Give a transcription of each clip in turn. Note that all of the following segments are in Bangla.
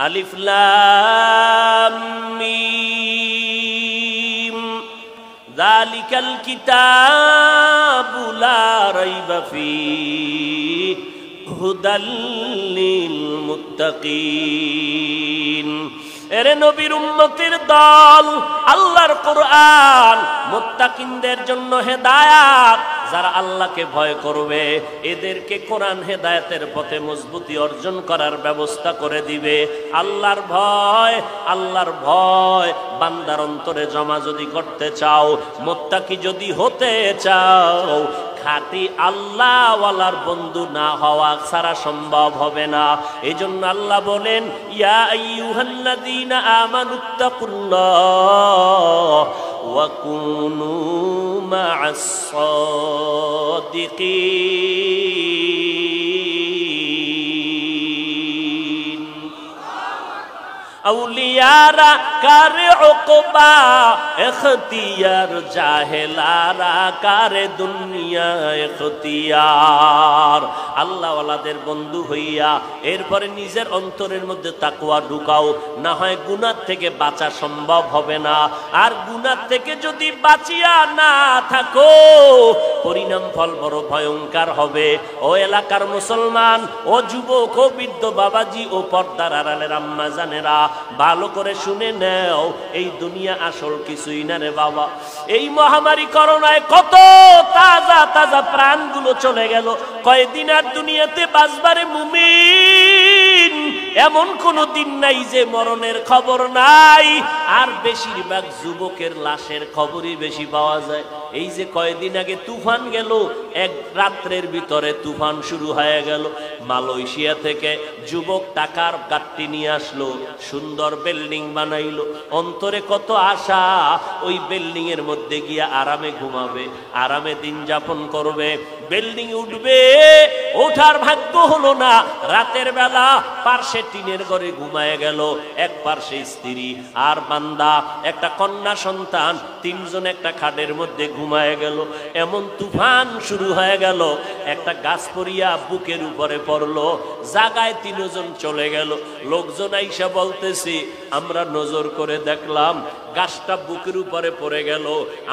ألف لام ميم. ذلك الكتاب لا ريب فيه هدى للمتقين. এরে নবীর উম্মতির দল, আল্লাহর কোরআন, মুত্তাকিনদের জন্য হেদায়াত, যারা আল্লাহকে ভয় করবে, এদেরকে কোরআন হেদায়েতের পথে মজবুতি অর্জন করার ব্যবস্থা করে দিবে। আল্লাহর ভয় আল্লাহর ভয়, বান্দার অন্তরে জমা যদি করতে চাও, মোত্তাকি যদি হতে চাও খাতি আল্লাহওয়ালার বন্ধু না হওয়া সারা সম্ভব হবে না। এই জন্য আল্লাহ বলেন, ইয়া আইয়ুহাল্লাযীনা ওয়াকুনু ওয়া কুনু আউলিয়ারা, কারে ওকবা এখতিয়ার জাহেলারা, কারে দুনিয়া এখতিয়ার? আল্লাহওয়ালাদের বন্ধু হইয়া এরপরে নিজের অন্তরের মধ্যে তাকুয়া ঢুকাও, না হয় গুনার থেকে বাঁচা সম্ভব হবে না। আর গুনার থেকে যদি বাঁচিয়া না থাকো, পরিণাম ফল বড় ভয়ঙ্কার হবে। ও এলাকার মুসলমান, ও যুবক, ও বৃদ্ধ বাবাজি, ও পর্দার আড়ালের আম্মা জানেরা ভালো করে শুনে নেও, এই দুনিয়া আসল কিছুই না রে বাবা। এই মহামারী করোনায় কত তাজা তাজা প্রাণগুলো চলে গেল। কয়েকদিন আর দুনিয়াতে বাঁচবারে মুমিন? এমন কোন দিন নাই যে মরণের খবর নাই। আর বেশিরভাগ যুবকের লাশের খবরই বেশি পাওয়া যায়। এই যে কয়েকদিন আগে তুফান গেল, এক রাত্রের ভিতরে তুফান শুরু হয়ে গেল। মালয়েশিয়া থেকে যুবক টাকার গাট্টি নিয়ে আসলো, সুন্দর বিল্ডিং বানাইলো। অন্তরে কত আশা, ওই বিল্ডিং এর মধ্যে গিয়ে আরামে ঘুমাবে, আরামে দিন যাপন করবে। বিল্ডিং উঠবে, ওঠার ভাগ্য হলো না। রাতের বেলা পার্শ্বে টিনের ঘরে ঘুমায় গেল, এক পার্শ্বে স্ত্রী আর বান্দা, একটা কন্যা সন্তান, তিনজন একটা খাটের মধ্যে ঘুমায় গেল, এমন তুফান শুরু হয়ে গেল, একটা গাছ পরিয়া বুকের উপরে পড়ল, জাগায় তিনজন চলে গেল, লোকজন আইসা বলতেছি, আমরা নজর করে দেখলাম গাছটা বুকের উপরে পড়ে গেল।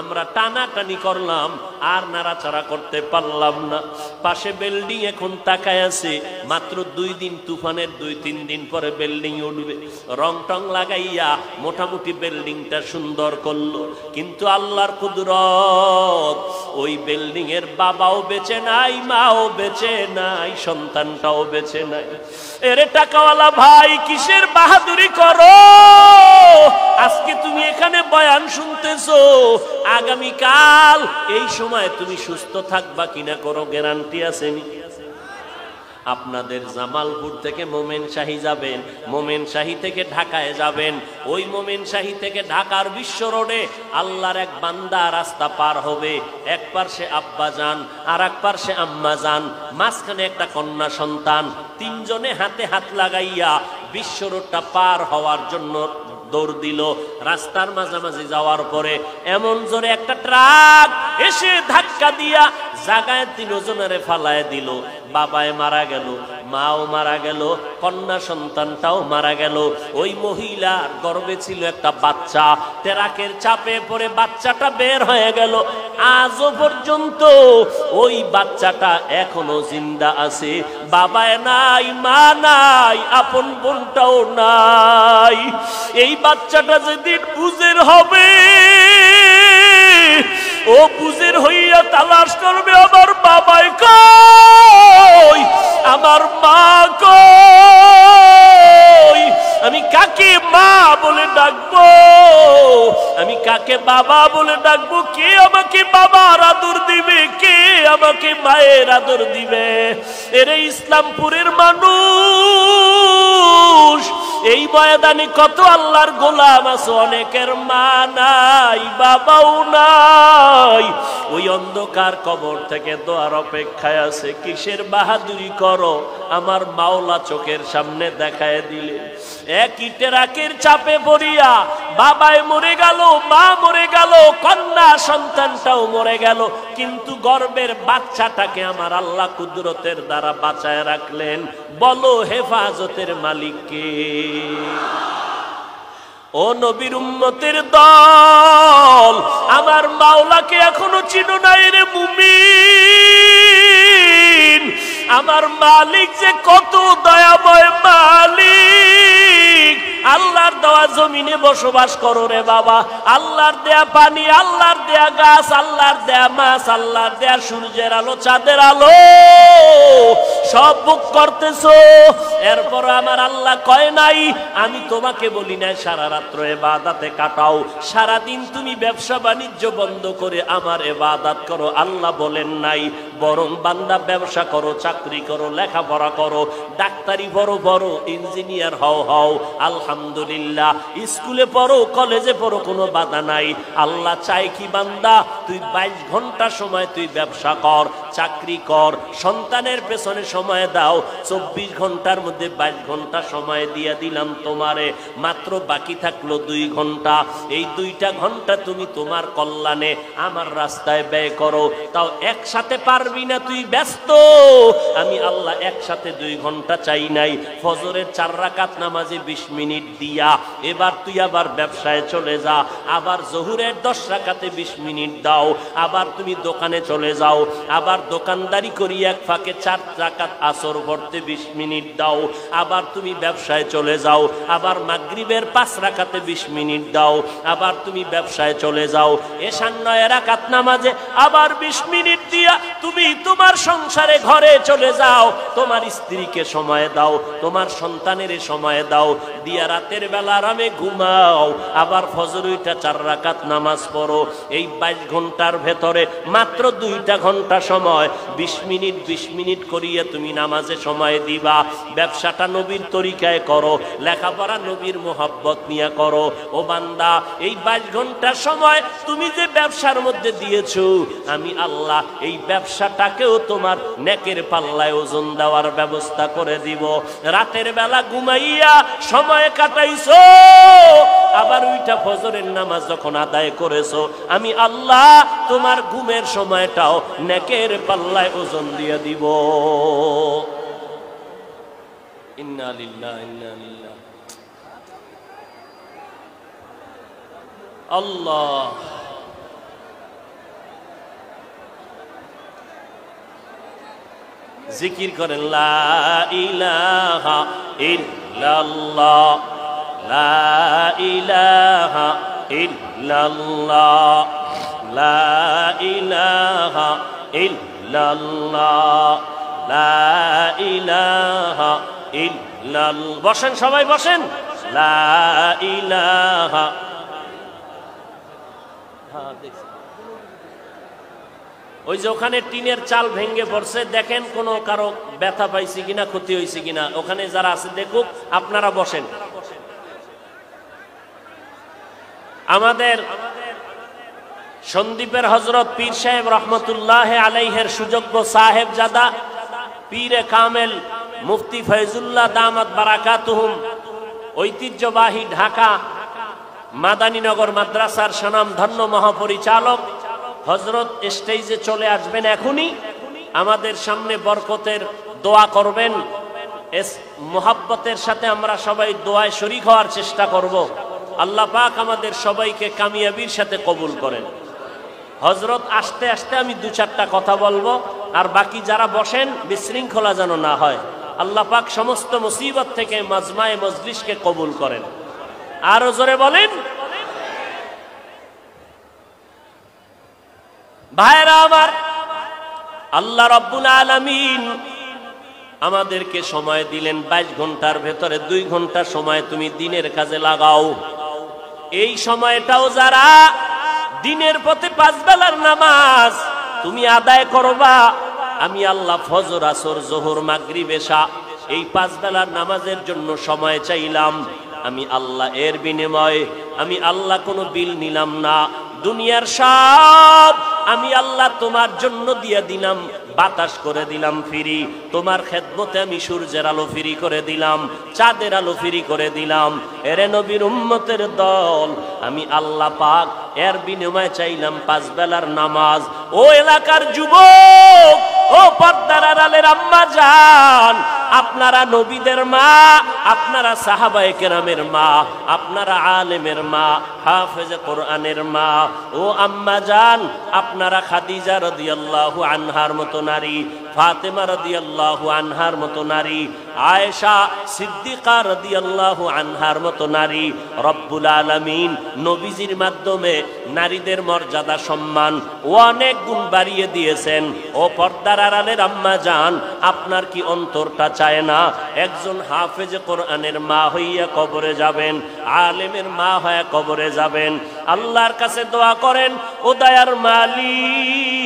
আমরা টানাটানি করলাম, আর নাড়াচাড়া করতে পারলাম না। পাশে বিল্ডিং এখন তাকায় আছে, মাত্র দুই দিন তুফানের দুই তিন দিন পরে বিল্ডিং উঠবে। রং টং লাগাইয়া মোটামুটি বিল্ডিংটা সুন্দর করল। কিন্তু আল্লাহর কুদরত, ওই বিল্ডিং এর বাবাও বেঁচে নাই, মাও বেঁচে নাই, সন্তানটাও বেঁচে নাই। এরে টাকাওয়ালা ভাই, কিসের বাহাদুরি করো? আজকে তুমি এখানে বয়ান শুনতেছো? আগামী কাল এই সময় তুমি সুস্থ থাকবা কিনা করো গ্যারান্টি আসেনি। আপনাদের জামালপুর থেকে মোমেন শাহী যাবেন, মোমেন শাহী থেকে ঢাকায় যাবেন। ওই মোমেন শাহী থেকে ঢাকার বিশ্ব রোডে আল্লাহর এক বান্দা রাস্তা পার হবে। এক পার্শ্বে আব্বা যান আর এক পার্শ্বে আম্মা যান। মাঝখানে একটা কন্যা সন্তান, তিনজনে হাতে হাত লাগাইয়া বিশ্ব রোডটা পার হওয়ার জন্য দৌড় দিল। রাস্তার মাঝামাঝি যাওয়ার পরে এমন জোরে একটা ট্রাক এসে ধাক্কা দিয়া জাগায় তিনজনের ফালায় দিল। বাবায় মারা গেল, মাও মারা গেল, কন্যা সন্তানটাও মারা গেল। ওই মহিলার গর্বে ছিল একটা বাচ্চা। তেরাকের চাপে পড়ে বাচ্চাটা বের হয়ে গেল। আজও পর্যন্ত ওই বাচ্চাটা এখনও জিন্দা আছে। বাবায় নাই, মা নাই, আপন বোনটাও নাই। এই বাচ্চাটা যেদিন বুঝের হবে ও বুঝের হইয়া তালাশ করবে আমার বাবাই কই? আমার মা কই? আমি কাকে মা বলে ডাকবো? আমি কাকে বাবা বলে ডাকবো? কে আমাকে বাবার আদর দিবে? কে আমাকে মায়ের আদর দিবে? এরে ইসলামপুরের মানুষ এই ময়দানে কত আল্লাহর গোলাম আছে, অনেকের মা নাই, বাবাও নাই। ওই অন্ধকার কবর থেকে দোয়ার অপেক্ষায় আছে, কিসের বাহাদুরি করো? আমার মাওলা চোখের সামনে দেখায় দিলে। এক ইটেরাকের চাপে পড়িয়া বাবায় মরে গেল, মা মরে গেল, কন্যা সন্তানটাও মরে গেল। কিন্তু গর্বের বাচ্চাটাকে আমার আল্লাহ কুদরতের দ্বারা বাঁচায় রাখলেন। বলো, হেফাজতের মালিককে ও নবীর উম্মতের দল, আমার মাওলাকে এখনও চিনো নাই রে মুমিন। আমার মালিক যে কত দয়াময় মালিক আল্লাহর দেওয়া জমিনে বসবাস করো রে বাবা। আল্লাহর দেয়া পানি, আল্লাহর দেয়া গাছ, আল্লাহর দেয়া মাছ, আল্লাহর দেয়া সূর্যের আলো, চাঁদের আলো। সব বুক করতেছো। এরপর আমার আল্লাহ কয় নাই, আমি তোমাকে বলি না সারা রাত্র এবাদাতে কাটাও। সারা দিন তুমি ব্যবসা বাণিজ্য বন্ধ করে আমার এবাদাত করো। আল্লাহ বলেন নাই বরং বান্দা ব্যবসা করো, চাকরি করো, লেখাপড়া করো, ডাক্তারি বড় বড় ইঞ্জিনিয়ার হও হও। আলহামদুলিল্লাহ, স্কুলে পড়ো, কলেজে পড়ো, কোনো বাধা নাই। আল্লাহ চাই কি বান্দা, তুই বাইশ ঘণ্টা সময় তুই ব্যবসা কর, চাকরি কর, সন্তানের পেছনে সময় দাও। চব্বিশ ঘণ্টার মধ্যে বাইশ ঘণ্টা সময় দিয়ে দিলাম তোমারে, মাত্র বাকি থাকল দুই ঘণ্টা। এই দুইটা ঘণ্টা তুমি তোমার কল্যাণে, আমার রাস্তায় ব্যয় করো। তাও একসাথে পারবি না, তুই ব্যস্ত। আমি আল্লাহ একসাথে দুই ঘণ্টা চাই নাই। ফজরের চার রাকাত নামাজে বিশ মিনিট দিয়া। এবার তুই আবার ব্যবসায় চলে যা। আবার জহুরের দশ রাকাতে বিশ মিনিট দাও। আবার তুমি দোকানে চলে যাও। আবার দোকানদারি করি এক ফাঁকে চার রাকাত আসর পড়তে বিশ মিনিট দাও। আবার তুমি ব্যবসায় চলে যাও। আবার মাগরিবের পাঁচ রাকাতে বিশ মিনিট দাও। আবার তুমি ব্যবসায় চলে যাও। এসান নয় রাকাত নামাজে আবার বিশ মিনিট দিয়া তুমি তোমার সংসারে ঘরে চলে যাও, তোমার স্ত্রীকে সময় দাও, তোমার সন্তানের সময় দাও, দিয়া রাতের বেলা আরামে ঘুমাও, আবার ফজরুইটা চার রাকাত নামাজ পড়ো, এই বাইশ ঘণ্টার ভেতরে মাত্র দুইটা ঘণ্টা সময়, বিশ মিনিট বিশ মিনিট করিয়ে তুমি নামাজে সময় দিবা, ব্যবসাটা নবীর তরিকায় করো, লেখাপড়া নবীর মোহাব্বত নিয়ে করো, ও বান্দা, এই বাইশ ঘণ্টার সময় তুমি যে ব্যবসার মধ্যে দিয়েছ, আমি আল্লাহ, এই ব্যবসাটাকেও তোমার নেকের পাল্লায় ওজন দেওয়ার ব্যবস্থা করে দিব। রাতের বেলা ঘুমাইয়া সময় কাটাইছো, আবার ওইটা ফজরের নামাজ যখন আদায় করেছ, আমি আল্লাহ তোমার ঘুমের সময়টাও নেকের পাল্লায় ওজন দিয়ে দিব। আল্লাহ। জিকির করেন লা লা লা লা বসেন সবাই বসেন। লা ইলাহা হ্যাঁ ওই যে ওখানে টিনের চাল ভেঙে পড়ছে দেখেন কোনো কারও ব্যথা পাইছে কিনা, ক্ষতি হয়েছে কিনা। ওখানে যারা আছে, দেখুক, আপনারা বসেন। আমাদের সন্দীপের হজরত পীর সাহেব রহমতুল্লাহ আলাইহের সুযোগ্য সাহেব জাদা, পীরে কামেল, মুফতি ফৈজুল্লাহ দামাত বারাকাতুহুম, ঐতিহ্যবাহী ঢাকা, মাদানীনগর মাদ্রাসার সনাম ধন্য মহাপরিচালক হজরত স্টেজে চলে আসবেন এখনই। আমাদের সামনে বরকতের দোয়া করবেন। এস মোহাব্বতের সাথে আমরা সবাই দোয়ায় শরিক হওয়ার চেষ্টা করব। আল্লাহ পাক আমাদের সবাইকে কামিয়াবির সাথে কবুল করেন। হজরত আসতে আসতে আমি দু চারটা কথা বলব, আর বাকি যারা বসেন, বিশৃঙ্খলা যেন না হয়। আল্লাহ পাক সমস্ত মুসিবত থেকে মাজমায় মজলিসকে কবুল করেন। আরও জোরে বলেন ভাইরা আমার, আল্লাহ রব্বুল আলামিন আমাদেরকে সময় দিলেন বাইশ ঘণ্টার ভেতরে, দুই ঘণ্টা সময় তুমি দিনের কাজে লাগাও। এই সময়টাও যারা দিনের পথে পাঁচ বেলার নামাজ তুমি আদায় করবা, আমি আল্লাহ ফজর, আসর, জোহর মাগরি বেশা এই পাঁচ বেলার নামাজের জন্য সময় চাইলাম। আমি আল্লাহ এর বিনিময়ে, আমি আল্লাহ কোনো বিল নিলাম না। দুনিয়ার সব আমি আল্লাহ তোমার জন্য দিয়ে দিলাম, বাতাস করে দিলাম ফিরি। তোমার খেদমতে আমি সূর্যের আলো ফিরি করে দিলাম, চাঁদের আলো ফিরি করে দিলাম। এরে নবীর উম্মতের দল, আমি আল্লাহ পাক এর বিনিময়ে চাইলাম পাঁচ বেলার নামাজ। ও এলাকার যুবক, ও পর্দার আড়ালের আম্মা যান আপনারা নবীদের মা, আপনারা সাহাবায়ে কেরামের মা, আপনারা আলেমের মা, হাফেজে কোরআনের মা। ও আম্মা জান, আপনারা খাদিজা রাদিয়াল্লাহু আনহার মতো নারী, ফাতেমা রাদিয়াল্লাহু আনহার মতো নারী, আয়েশা সিদ্দিকা রাদিয়াল্লাহু আনহার মতো নারী। রব্বুল আলামিন নবীজির মাধ্যমে নারীদের মর্যাদা, সম্মান অনেক গুণ বাড়িয়ে দিয়েছেন। ও পর্দার আড়ালের আম্মা জান, আপনার কি অন্তরটা চায় না। একজন হাফেজ কোরআনের মা হইয়া কবরে যাবেন, আলেমের মা হয়ে কবরে যাবেন। আল্লাহর কাছে দোয়া করেন, ও দয়ার মালিক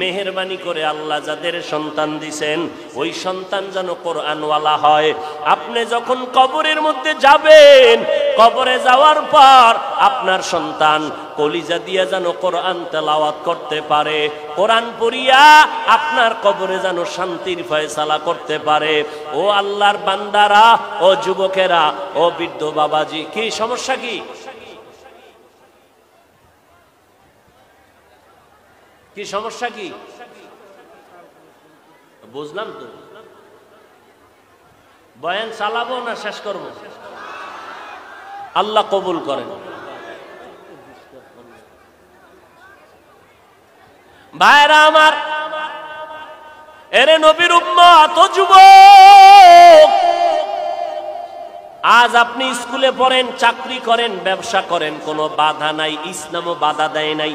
মেহরবানি করে আল্লাহ যাদের সন্তান দিছেন, ওই সন্তান যেন কোরআনওয়ালা হয়। আপনি যখন কবরের মধ্যে যাবেন, কবরে যাওয়ার পর আপনার সন্তান কলিজা দিয়ে যেন কোরআন তেলাওয়াত করতে পারে, কোরআন পড়িয়া আপনার কবরে যেন শান্তির ফয়সালা করতে পারে। ও আল্লাহর বান্দারা, ও যুবকেরা, ও বৃদ্ধ বাবাজি, কি সমস্যা কি? কি সমস্যা কি? বুঝলাম তো। বয়ান চালাবো না শেষ করব? আল্লাহ কবুল করেন। ভাইরা আমার, এরে নবীর উম্মত যুবক! আজ আপনি স্কুলে পড়েন, চাকরি করেন, ব্যবসা করেন, কোনো বাধা নাই, ইসলামও বাধা দেয় নাই।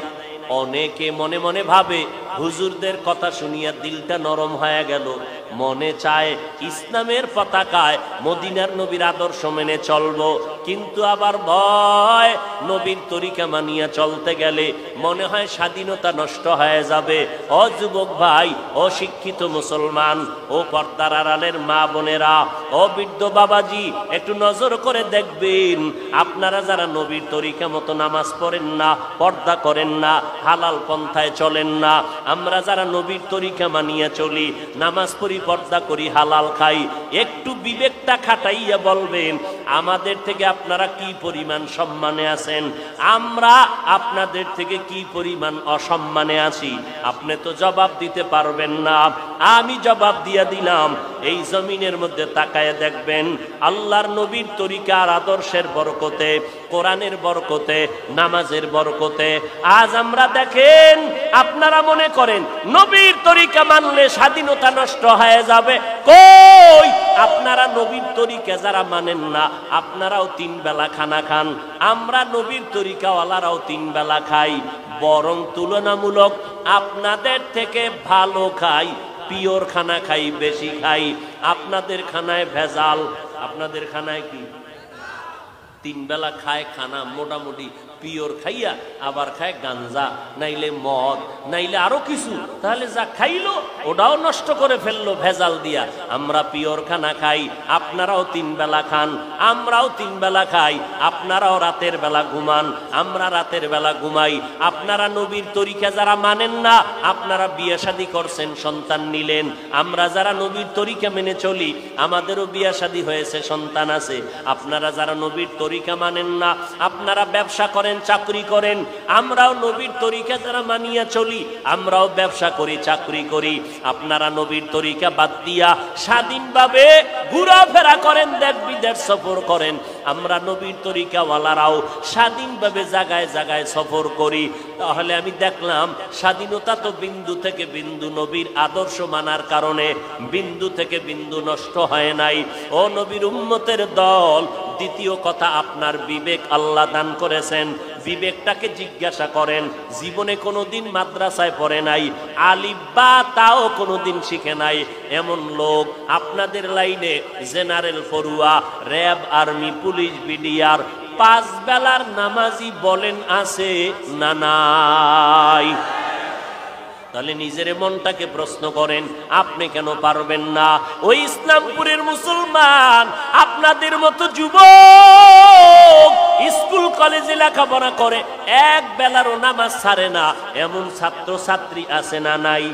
অনেকে মনে মনে ভাবে হুজুরদের কথা শুনিয়া দিলটা নরম হয়ে গেল। মনে চায় ইসলামের পতাকায় মদিনার নবীর আদর্শ মেনে চলবো। কিন্তু আবার ভয়, নবীর তরিকা মানিয়া চলতে গেলে মনে হয় স্বাধীনতা নষ্ট হয়ে যাবে। ও যুবক ভাই অশিক্ষিত মুসলমান, ও পর্দার আড়ালের মা বোনেরা, ও বৃদ্ধ বাবাজি, একটু নজর করে দেখবেন, আপনারা যারা নবীর তরিকা মতো নামাজ পড়েন না, পর্দা করেন না, হালাল পন্থায় চলেন না, আমরা যারা নবীর তরিকা মানিয়া চলি, নামাজ পড়ি পর্দা করি, হালাল খাই, একটু বিবেকটা খাটাইয়া বলবেন, আমাদের থেকে আপনারা কি পরিমাণ সম্মানে আছেন? আমরা আপনাদের থেকে কি পরিমাণ অসম্মানে আছি? আপনি তো জবাব দিতে পারবেন না। আমি জবাব দিয়া দিলাম, এই জমিনের মধ্যে তাকায় দেখবেন, আল্লাহর নবীর তরিকার আদর্শের বরকতে, কোরআনের বরকতে, নামাজের বরকতে, আজ আমরা দেখেন, আপনারা মনে করেন, নবীর তরিকা মানলে স্বাধীনতা নষ্ট হয়ে যাবে। কই? আপনারা নবীর তরিকা যারা মানেন না, আপনারাও তিন বেলা খানা খান। আমরা নবীর তরিকাওয়ালারাও তিন বেলা খাই। বরং তুলনামূলক আপনাদের থেকে ভালো খাই, পিওর খানা খাই, বেশি খাই। আপনাদের খানায় ভেজাল। আপনাদের খানায় কি? তিন বেলা খায় খানা, মোটামুটি পিওর খাইয়া আবার খায় গাঞ্জা, নাইলে মদ, নাইলে আরও কিছু। তাহলে যা খাইলো, ওটাও নষ্ট করে ফেলল ভেজাল দিয়া। আমরা পিওর খানা খাই, আপনারাও তিন বেলা খান, আমরাও তিন বেলা খাই, আপনারাও রাতের বেলা ঘুমান, আমরা রাতের বেলা ঘুমাই। আপনারা নবীর তরিকা যারা মানেন না, আপনারা বিয়ে শাদী করছেন, সন্তান নিলেন। আমরা যারা নবীর তরিকা মেনে চলি, আমাদেরও বিয়ে শাদী হয়েছে, সন্তান আছে। আপনারা যারা নবীর তরিকা মানেন না, আপনারা ব্যবসা করেন চাকরি করেন, আমরাও নবীর তরিকা যারা মানিয়া চলি, আমরাও ব্যবসা করি, চাকরি করি। আপনারা নবীর তরিকা বাদ দিয়া স্বাধীনভাবে ঘোরাফেরা করেন, দেশ বিদেশ সফর করেন। আমরা নবীর তরিকাওয়ালারাও স্বাধীনভাবে জায়গায় জায়গায় সফর করি। তাহলে আমি দেখলাম, স্বাধীনতা তো বিন্দু থেকে বিন্দু নবীর আদর্শ মানার কারণে বিন্দু থেকে বিন্দু নষ্ট হয় নাই। ও নবীর উম্মতের দল দ্বিতীয় কথা, আপনার বিবেক আল্লাহ দান করেছেন। বিবেকটাকে জিজ্ঞাসা করেন, জীবনে কোনোদিন মাদ্রাসায় পড়ে নাই? আলিব্বা তাও কোনোদিন শিখে নাই? এমন লোক আপনাদের লাইনে, জেনারেল ফরুয়া, র্যাব আর্মি, পুলিশ, বিডিআর, পাঁচ বেলার নামাজি বলেন, আছে না নাই? তাহলে নিজের মনটাকে প্রশ্ন করেন, আপনি কেন পারবেন না? ওই ইসলামপুরের মুসলমান, আপনাদের মতো যুবক স্কুল, কলেজে লেখাপড়া করে, এক বেলারও নামাজ ছাড়ে না। এমন ছাত্র ছাত্রী আছে না নাই?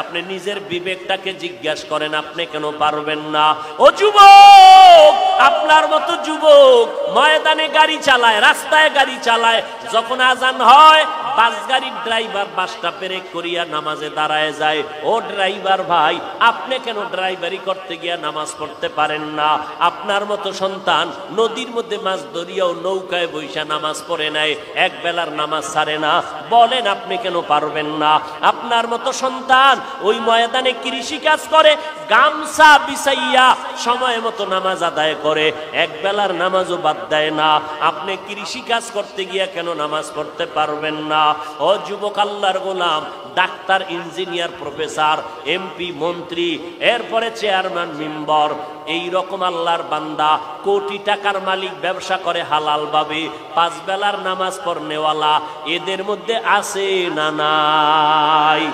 আপনি নিজের বিবেকটাকে জিজ্ঞাসা করেন, আপনি কেন পারবেন না? ও যুবক, আপনার মতো যুবক ময়দানে গাড়ি চালায়, রাস্তায় গাড়ি চালায়, যখন আজান হয় বাস গাড়ির ড্রাইভার বাসটা পেরেক করিয়া নামাজে দাঁড়ায় যায়। ও ড্রাইভার ভাই, আপনি কেন ড্রাইভারি করতে গিয়া নামাজ পড়তে পারেন না? আপনার মতো সন্তান নদীর মধ্যে মাছ ধরিয়াও নৌকায় বৈশা নামাজ পড়ে নেয় এক বেলার নামাজ ছাড়ে না। বলেন, আপনি কেন পারবেন না? আপনার মতো সন্তান ওই ময়দানে কৃষি কাজ করে, গামছা বিছাইয়া সময় মতো নামাজ আদায় করে, এক বেলার নামাজও বাদ দেয় না। আপনি কৃষি কাজ করতে গিয়া কেন নামাজ পড়তে পারবেন না? ও যুবক আল্লাহর গোলাম ডাক্তার, ইঞ্জিনিয়ার, প্রফেসর, এমপি, মন্ত্রী, এরপরে চেয়ারম্যান, মেম্বর, এই রকম আল্লাহর বান্দা কোটি টাকার মালিক, ব্যবসা করে হালাল ভাবে পাঁচ বেলার নামাজ পড়নেওয়ালা, এদের মধ্যে আছে না নাই?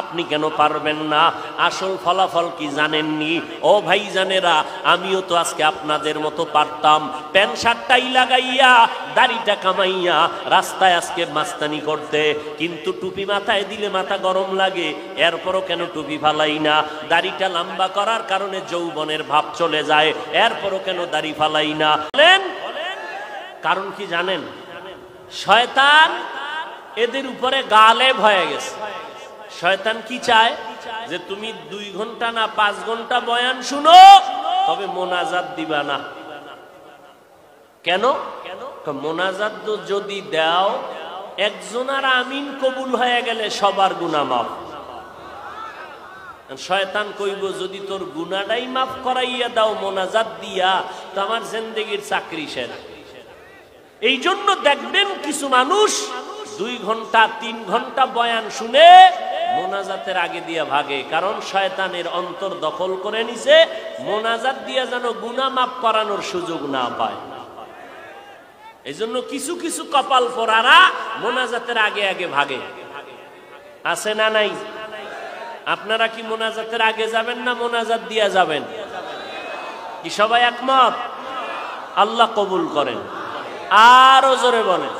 আপনি কেন পারবেন না? আসল ফলাফল কি জানেননি? ও ভাই জানেরা আমিও তো আজকে আপনাদের মতো পারতাম। প্যান্ট শার্টটাই লাগাইয়া, দাড়িটা কামাইয়া রাস্তায় আজকে মাস্তানি করতে। কিন্তু টুপি মাথায় দিলে মাথা গরম লাগে, এরপরও কেন টুপি ফালাই না? দাড়িটা লম্বা করার কারণে যৌবনের ভাব চলে যায়, এরপরও কেন দাড়ি ফালাই না? কারণ কি জানেন? শয়তান এদের উপরে গালেব হয়ে গেছে। শয়তান কি চায়? যে তুমি দুই ঘণ্টা না পাঁচ ঘণ্টা বয়ান শুনো, তবে মোনাজাত দিবা না। কেন? মোনাজাত যদি দাও, একজনার আমিন কবুল হয়ে গেলে সবার গুণা মাফ। শয়তান কইব, যদি তোর গুনাটাই মাফ করাইয়া দাও, মোনাজাত দিয়া, তো আমার জিন্দেগির চাকরি শেষ এই জন্য দেখবেন কিছু মানুষ দুই ঘণ্টা, তিন ঘণ্টা বয়ান শুনে মোনাজাতের আগে দিয়া ভাগে, কারণ শয়তানের অন্তর দখল করে নিছে, মোনাজাত দিয়া যেন গুনা মাপ করানোর সুযোগ না পায়। এই জন্য কিছু কিছু কপাল পরারা মোনাজাতের আগে আগে ভাগে। আছে না নাই? আপনারা কি মোনাজাতের আগে যাবেন না মোনাজাত দিয়া যাবেন? কি সবাই একমত? আল্লাহ কবুল করেন। আরও জোরে বলেন।